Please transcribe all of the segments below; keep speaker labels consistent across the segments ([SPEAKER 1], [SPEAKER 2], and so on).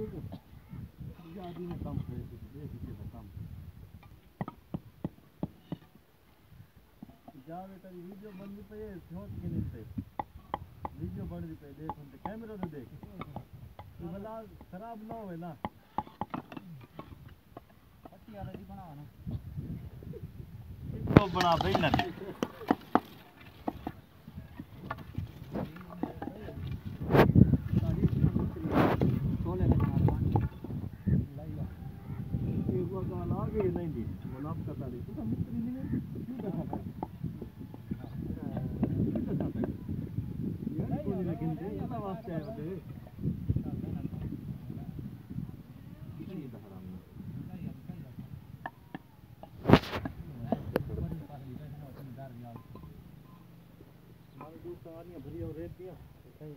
[SPEAKER 1] आदमी ने काम करे देख के काम वीडियो बननी पे शॉट के पे वीडियो बननी पे देख उनके कैमरे तो देख ये भला खराब ना होए ना
[SPEAKER 2] पट्टी वाला जी बनाओ ना
[SPEAKER 1] तो बना भाई ना गाल आ गई नहीं दी मुनाफ करता नहीं तो मिस्त्री ने क्यों देखा था क्यों देखा था यार कोई ना गिनते पता वास्ते आए होते किसी दहराम में हमारे दूर सवारियां भरी हो रेत दिया कहीं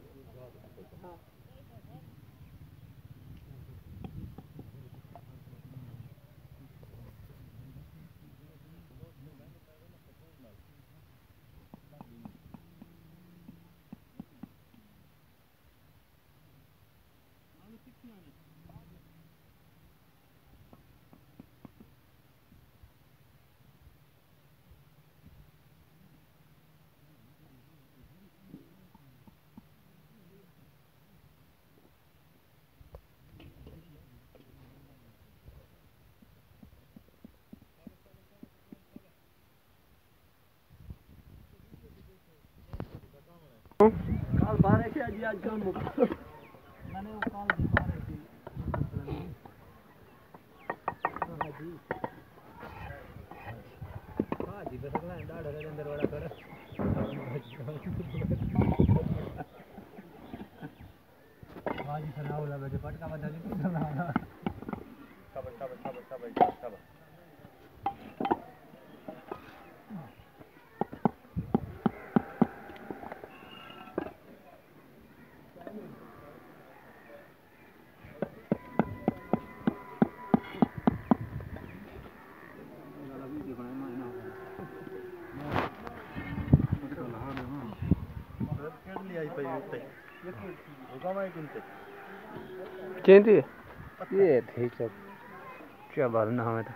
[SPEAKER 1] बारह के आज मुक
[SPEAKER 2] मैंने वो कॉल दिखा रही थी जी हाँ जी बस अगला डाढ़ रहे अंदर वाला कर जी
[SPEAKER 1] आई पई उत्ते उगामाय किनते
[SPEAKER 2] चेंदी? ये ठीक है क्या बात ना हमें तो।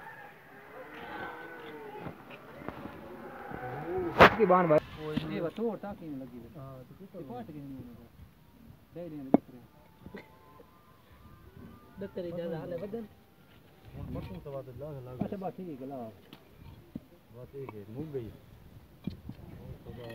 [SPEAKER 2] की बाण भाई। ये बतो टाकी में लगी है हाँ तो कितो पाट गई नहीं दे रहे हैं दत्तरी ज़्यादा हाले बदन।
[SPEAKER 1] मटू तो बात लाग लाग।
[SPEAKER 2] अच्छा बात ठीक है ला
[SPEAKER 1] बात एक है मुँह गई। खुदा